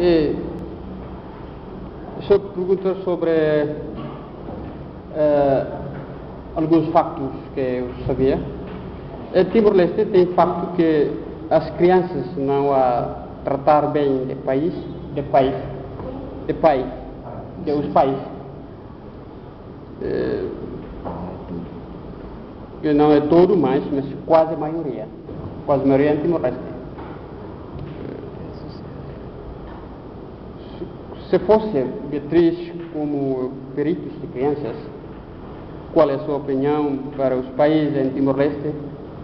E eu perguntar sobre eh, alguns factos que eu sabia. Em Timor-Leste tem facto que as crianças não a tratar bem de país, de país, de país, de os pais. Eh, que não é todo, mas, mas quase a maioria. Quase a maioria em Timor-Leste. Se fosse Beatriz como peritos de crianças, qual é a sua opinião para os países em Timor-Leste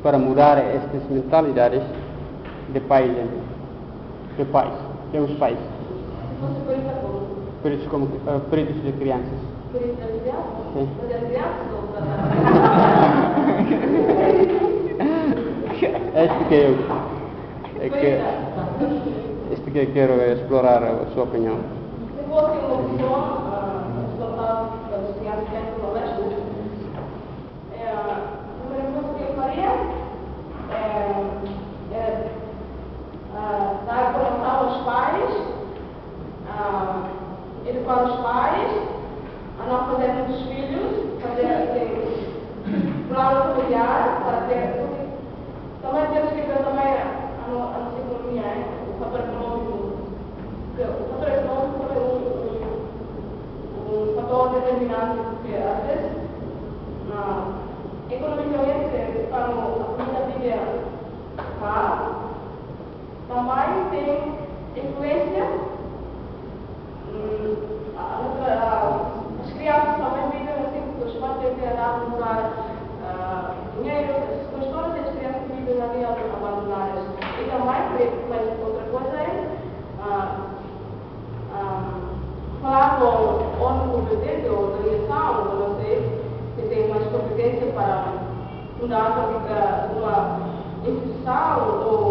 para mudar estas mentalidades de pais, de pais, de os pais? Peritos, como, uh, peritos de crianças. Perita de criança? Sim. Fazer criança ou tratar? Este que eu, é que, este que eu quero explorar a sua opinião. É, é, é educar os pais, a não fazer muitos filhos, fazer assim, plano familiar, para ter. Porque às vezes, na, economicamente, a família viver cá, também tem influência hum, a- a- a- as crianças também vivem assim, os pais têm que dar lugar ah, dinheiro, essas coisas todas, as crianças vivem ali abandonadas. E também, mas ou organização, ou não sei, que tem mais competência para fundar uma, uma instituição ou